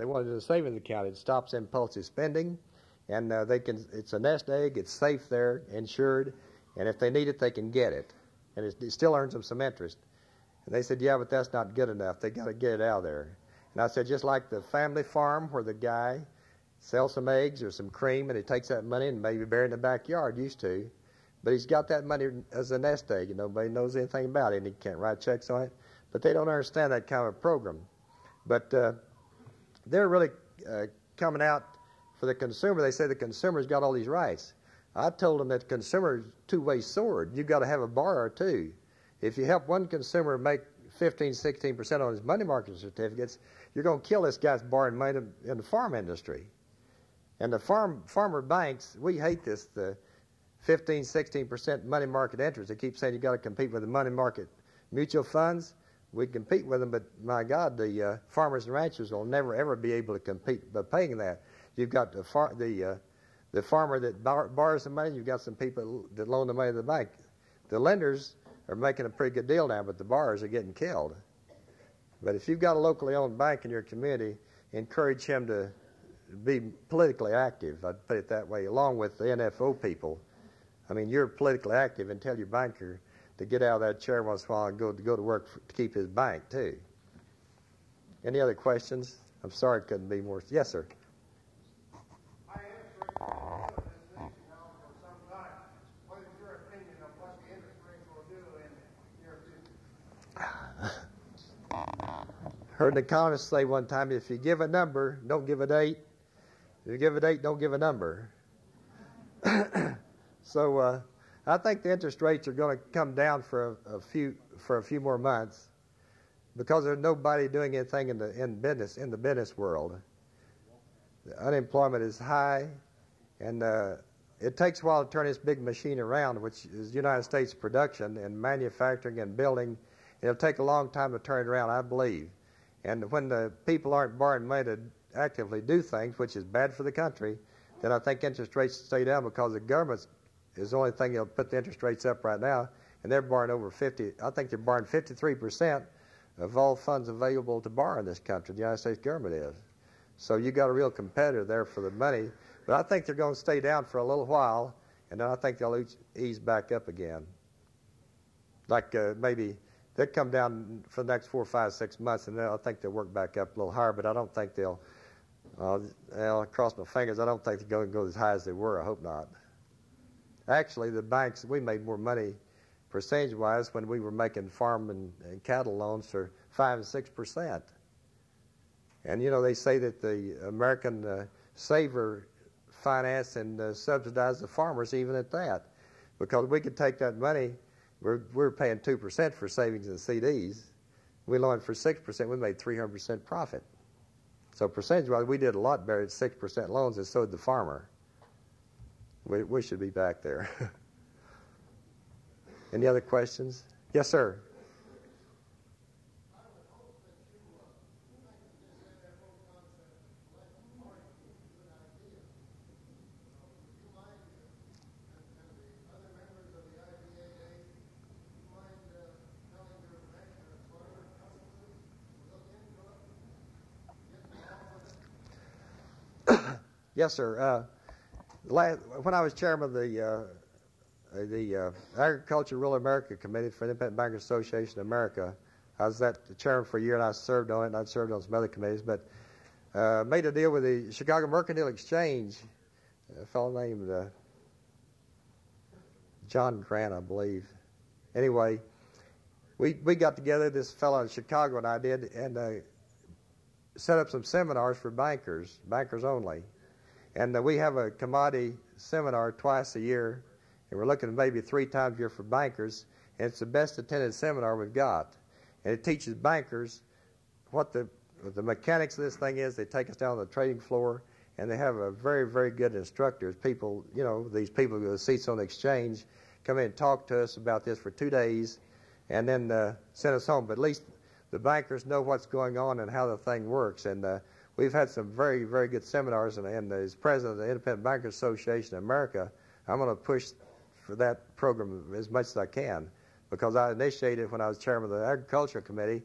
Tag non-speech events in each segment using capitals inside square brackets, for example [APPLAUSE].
They want to do a savings account. It stops impulsive spending, and uh, they can. It's a nest egg. It's safe there, insured, and if they need it, they can get it, and it, it still earns them some interest. And they said, "Yeah, but that's not good enough. They got to get it out of there." And I said, just like the family farm where the guy sells some eggs or some cream, and he takes that money and maybe bury in the backyard. Used to, but he's got that money as a nest egg, and nobody knows anything about it, and he can't write checks on it. But they don't understand that kind of program. But uh, they're really uh, coming out for the consumer. They say the consumer's got all these rights. I told them that the consumer is a two-way sword. You've got to have a borrower too. If you help one consumer make 15, 16 percent on his money market certificates, you're going to kill this guy's borrowing money in the farm industry. And the farm farmer banks, we hate this. The 15, 16 percent money market interest. They keep saying you've got to compete with the money market mutual funds we compete with them, but my God, the uh, farmers and ranchers will never ever be able to compete by paying that. You've got the far, the uh, the farmer that bar- borrows the money. You've got some people that loan the money to the bank. The lenders are making a pretty good deal now, but the borrowers are getting killed. But if you've got a locally owned bank in your community, encourage him to be politically active. I'd put it that way, along with the NFO people. I mean, you're politically active and tell your banker to get out of that chair once in a while and go to go to work for, to keep his bank too. Any other questions? I'm sorry it couldn't be more. Yes, sir. [LAUGHS] Heard an economist say one time, if you give a number, don't give a date. If you give a date, don't give a number. [COUGHS] so uh, I think the interest rates are going to come down for a, a, few for a few more months because there's nobody doing anything in the in business in the business world. The unemployment is high, and uh, it takes a while to turn this big machine around, which is United States production and manufacturing and building. It'll take a long time to turn it around, I believe. And when the people aren't borrowing money to actively do things, which is bad for the country, then I think interest rates stay down because the government's is the only thing that'll put the interest rates up right now, and they're borrowing over 50. I think they're borrowing 53 percent of all funds available to borrow in this country. The United States government is. So you got a real competitor there for the money. But I think they're going to stay down for a little while, and then I think they'll ease back up again. Like uh, maybe they'll come down for the next four, five, six months, and then I think they'll work back up a little higher. But I don't think they'll. Uh, I'll cross my fingers. I don't think they're going to go as high as they were. I hope not. Actually, the banks, we made more money percentage wise when we were making farm and, and cattle loans for 5 and 6%. And you know, they say that the American uh, saver finance and uh, subsidize the farmers even at that. Because we could take that money, we're, we're paying 2% for savings and CDs. We loaned for 6%, we made 300% profit. So percentage wise, we did a lot better at 6% loans, and so did the farmer. We, we should be back there. [LAUGHS] Any other questions? Yes, sir. [COUGHS] yes, sir. Uh, when I was chairman of the uh, the uh, Agriculture Rural America Committee for Independent Bankers Association of America, I was that chairman for a year, and I served on it, and I served on some other committees. But uh, made a deal with the Chicago Mercantile Exchange, a fellow named uh, John Grant, I believe. Anyway, we we got together, this fellow in Chicago and I did, and uh, set up some seminars for bankers, bankers only. And uh, we have a commodity seminar twice a year, and we're looking maybe three times a year for bankers. And it's the best attended seminar we've got. And it teaches bankers what the the mechanics of this thing is. They take us down to the trading floor, and they have a very, very good instructors. People, you know, these people who have seats on the exchange come in and talk to us about this for two days, and then uh, send us home. But at least the bankers know what's going on and how the thing works. And uh, we've had some very, very good seminars, and, and as president of the Independent Bankers Association of America, I'm going to push for that program as much as I can because I initiated it when I was chairman of the Agriculture Committee,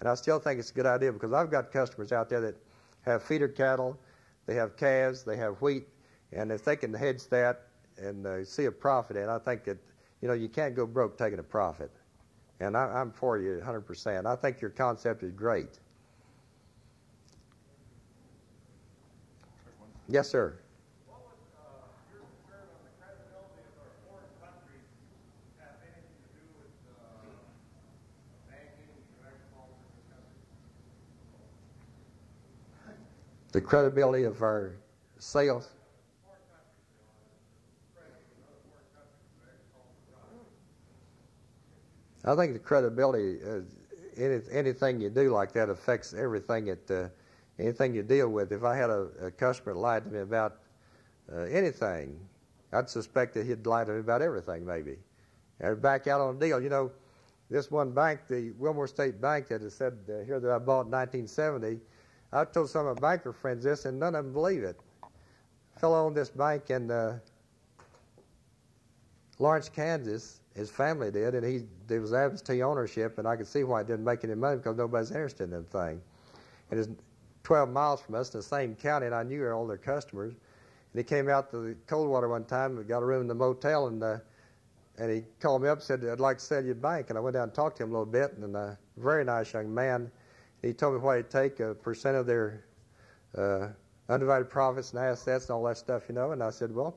and I still think it's a good idea because I've got customers out there that have feeder cattle, they have calves, they have wheat, and if they can hedge that and uh, see a profit in, I think that you know you can't go broke taking a profit. And I, am for you 100%. I think your concept is great. Yes, sir. the credibility of our sales. I think the credibility, uh, any, anything you do like that affects everything that, uh, anything you deal with. If I had a, a customer lied to me about uh, anything, I'd suspect that he'd lie to me about everything, maybe. And back out on a deal. You know, this one bank, the Wilmore State Bank, that has said uh, here that I bought in 1970, I told some of my banker friends this, and none of them believe it. Fellow owned this bank in uh, Lawrence, Kansas. His family did, and he there was absentee ownership, and I could see why it didn't make any money because nobody's interested in the thing. And it's 12 miles from us in the same county, and I knew all their customers. And he came out to the Coldwater one time and got a room in the motel, and uh, and he called me up and said, I'd like to sell you a bank. And I went down and talked to him a little bit, and a very nice young man he told me what it'd take, a percent of their uh, undivided profits and assets and all that stuff, you know. And I said, well,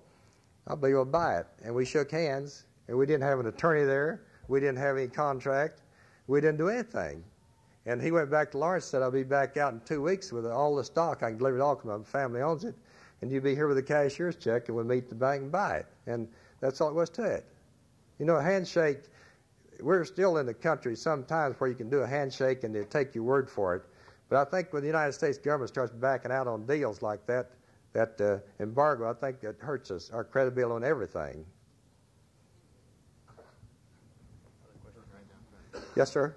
I'll be able to buy it. And we shook hands, and we didn't have an attorney there. We didn't have any contract. We didn't do anything. And he went back to Lawrence and said, I'll be back out in two weeks with all the stock. I can deliver it all because my family owns it. And you'll be here with a cashier's check, and we'll meet the bank and buy it. And that's all it was to it. You know, a handshake we're still in the country sometimes where you can do a handshake and they'll take your word for it. But I think when the United States government starts backing out on deals like that, that uh, embargo, I think that hurts us, our credibility on everything. Yes, sir.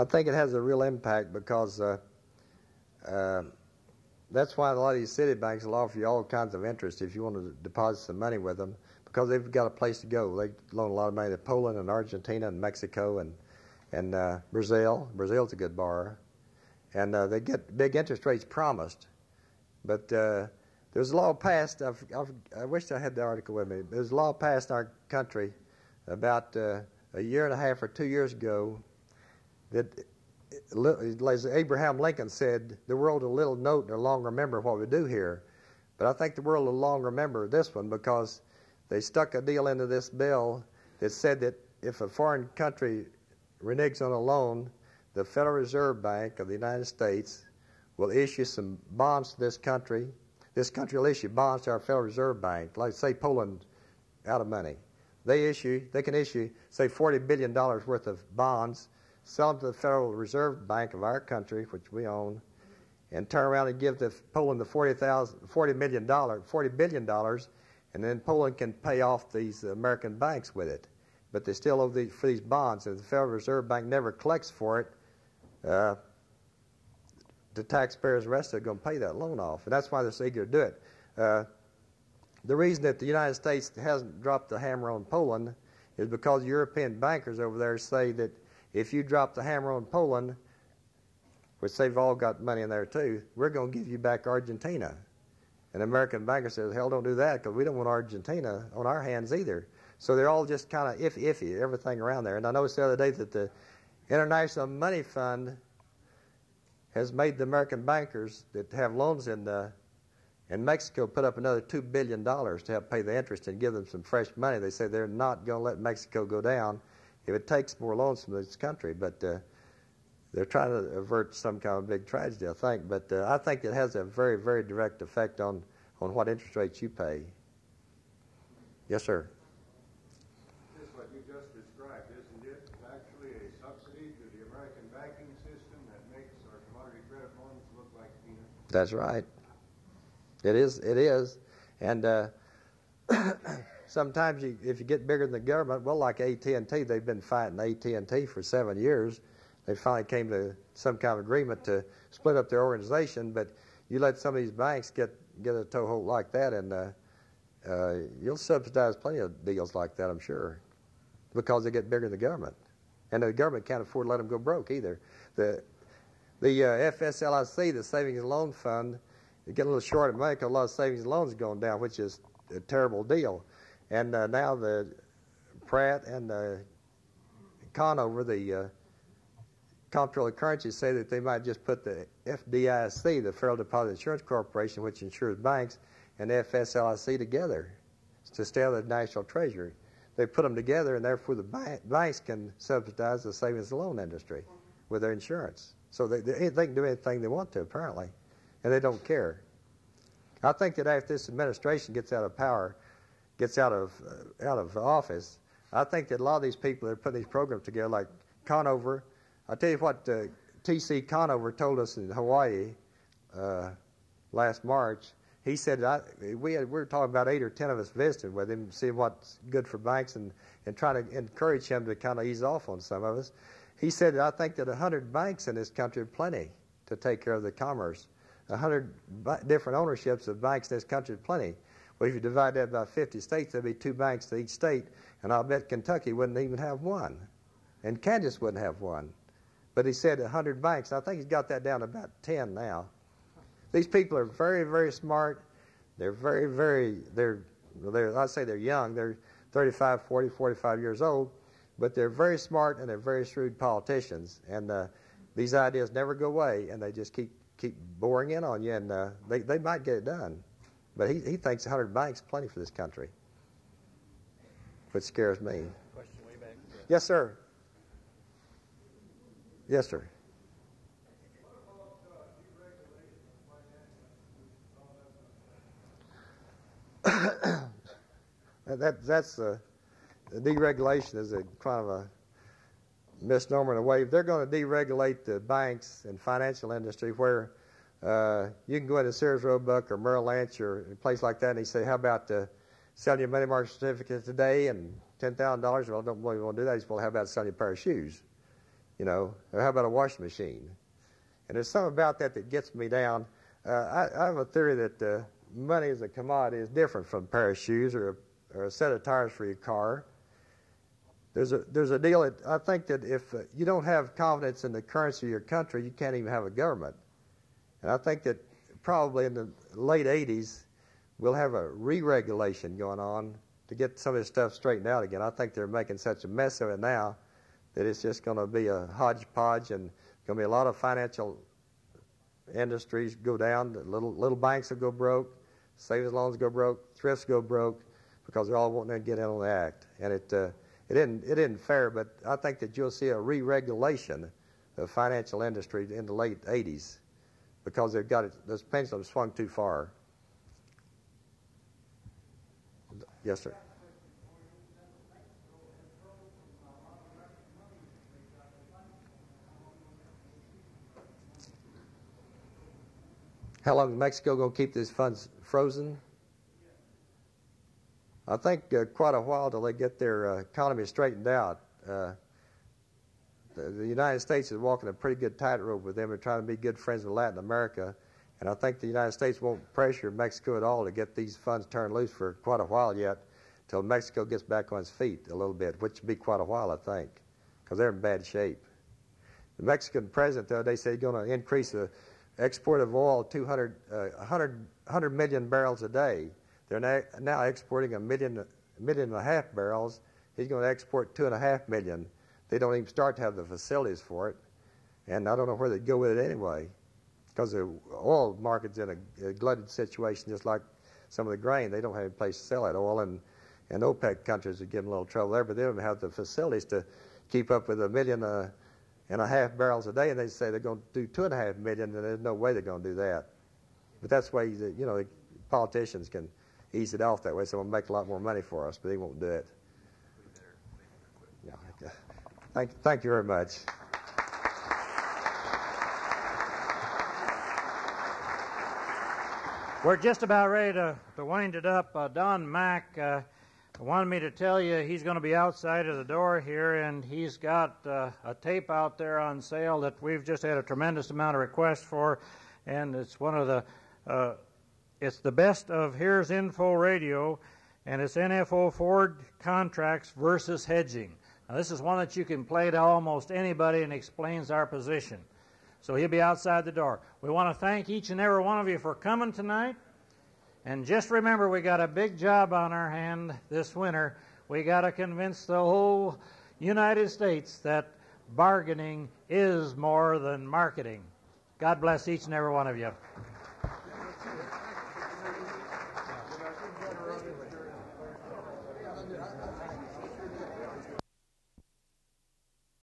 I think it has a real impact because uh, uh, that's why a lot of these city banks will offer you all kinds of interest if you want to deposit some money with them because they've got a place to go. They loan a lot of money to Poland and Argentina and Mexico and and uh, Brazil. Brazil's a good borrower, and uh, they get big interest rates promised. But uh, there's a law passed. I've, I've, i wish I had the article with me. There's a law passed in our country about uh, a year and a half or two years ago that, as Abraham Lincoln said, the world will little note nor long remember what we do here. But I think the world will long remember this one because they stuck a deal into this bill that said that if a foreign country reneges on a loan, the Federal Reserve Bank of the United States will issue some bonds to this country. This country will issue bonds to our Federal Reserve Bank, like say Poland out of money. They issue, they can issue, say, $40 billion worth of bonds sell them to the Federal Reserve Bank of our country, which we own, and turn around and give the Poland the $40 million, $40 billion, and then Poland can pay off these American banks with it. But they still owe these, for these bonds, and the Federal Reserve Bank never collects for it. Uh, the taxpayers, the rest are going to pay that loan off, and that's why they're so eager to do it. Uh, the reason that the United States hasn't dropped the hammer on Poland is because European bankers over there say that if you drop the hammer on Poland, which they've all got money in there too, we're going to give you back Argentina. And American banker says, hell, don't do that because we don't want Argentina on our hands either. So they're all just kind of iffy, iffy, everything around there. And I noticed the other day that the International Money Fund has made the American bankers that have loans in the in Mexico put up another two billion dollars to help pay the interest and give them some fresh money. They say they're not going to let Mexico go down if it takes more loans from this country. But uh, they're trying to avert some kind of big tragedy, I think. But uh, I think it has a very, very direct effect on, on what interest rates you pay. Yes, sir. This what you just described, isn't it? Actually, a subsidy to the American banking system that makes our commodity credit loans look like peanuts. That's right. It is. It is. And uh, [CLEARS THROAT] sometimes, you, if you get bigger than the government, well, like AT and T, they've been fighting AT and T for seven years they finally came to some kind of agreement to split up their organization. But you let some of these banks get get a toehold like that, and uh, uh, you'll subsidize plenty of deals like that, I'm sure, because they get bigger than the government, and the government can't afford to let them go broke either. The the uh, FSLIC, the Savings and Loan Fund, get a little short of money because a lot of savings and loans are going down, which is a terrible deal. And uh, now the Pratt and the Conover, the uh, comptroller of currency say that they might just put the FDIC, the Federal Deposit Insurance Corporation, which insures banks, and FSLIC together to of the national treasury. They put them together, and therefore the banks can subsidize the savings and loan industry with their insurance. So they, they, they can do anything they want to, apparently, and they don't care. I think that after this administration gets out of power, gets out of uh, out of office, I think that a lot of these people that are putting these programs together, like Conover, I'll tell you what uh, T.C. Conover told us in Hawaii uh, last March. He said I, we, had, we were talking about eight or ten of us visiting with him, seeing what's good for banks and, and trying to encourage him to kind of ease off on some of us. He said, I think that a 100 banks in this country are plenty to take care of the commerce. A 100 different ownerships of banks in this country is plenty. Well, if you divide that by 50 states, there'd be two banks to each state, and I'll bet Kentucky wouldn't even have one, and Kansas wouldn't have one. But he said 100 banks. I think he's got that down to about 10 now. These people are very, very smart. They're very, very, they're, they're I'd say they're young. They're 35, 40, 45 years old. But they're very smart and they're very shrewd politicians. And uh, these ideas never go away and they just keep, keep boring in on you. And uh, they, they might get it done. But he, he thinks 100 banks plenty for this country, which scares me. Question way back. Yes, sir. Yes, sir. [COUGHS] that that's a deregulation is a kind of a misnomer in a way. If they're going to deregulate the banks and financial industry, where uh, you can go into Sears Roebuck or Merrill Lynch or a place like that, and he say, "How about uh, selling you a money market certificate today and ten thousand dollars?" Well, I don't really want to do that. He's well, how about selling you a pair of shoes? you know, or how about a washing machine? And there's something about that that gets me down. Uh, I, I, have a theory that uh, money as a commodity is different from a pair of shoes or a, or a set of tires for your car. There's a, there's a deal that I think that if uh, you don't have confidence in the currency of your country, you can't even have a government. And I think that probably in the late 80s, we'll have a re-regulation going on to get some of this stuff straightened out again. I think they're making such a mess of it now that it's just going to be a hodgepodge and going to be a lot of financial industries go down. Little little banks will go broke, savings loans go broke, thrifts go broke because they're all wanting to get in on the act. And it uh, it isn't it isn't fair, but I think that you'll see a re-regulation of financial industry in the late 80s because they've got it. This pendulum swung too far. Yes, sir. How long is Mexico going to keep these funds frozen? I think uh, quite a while till they get their uh, economy straightened out. Uh, the, United States is walking a pretty good tightrope with them. They're trying to be good friends with Latin America. And I think the United States won't pressure Mexico at all to get these funds turned loose for quite a while yet, till Mexico gets back on its feet a little bit, which will be quite a while, I think, because they're in bad shape. The Mexican president, though, they say going to increase the export of oil 200, uh, 100, 100 million barrels a day. They're now, now exporting a million, million and a half barrels. He's going to export two and a half million. They don't even start to have the facilities for it. And I don't know where they'd go with it anyway because the oil market's in a, a, glutted situation just like some of the grain. They don't have a place to sell that oil, and, and OPEC countries are giving a little trouble there, but they don't have the facilities to keep up with a million uh, and a half barrels a day, and they say they're going to do two and a half million, and there's no way they're going to do that. But that's why you know politicians can ease it off that way, so we'll make a lot more money for us, but they won't do it. Thank, thank you very much. We're just about ready to, to wind it up. Uh, Don Mack uh, wanted me to tell you he's going to be outside of the door here, and he's got uh, a tape out there on sale that we've just had a tremendous amount of requests for, and it's one of the uh, it's the best of Here's Info Radio, and it's NFO forward contracts versus hedging. Now, this is one that you can play to almost anybody and explains our position. So he'll be outside the door. We want to thank each and every one of you for coming tonight. And just remember, we got a big job on our hand this winter. We got to convince the whole United States that bargaining is more than marketing. God bless each and every one of you.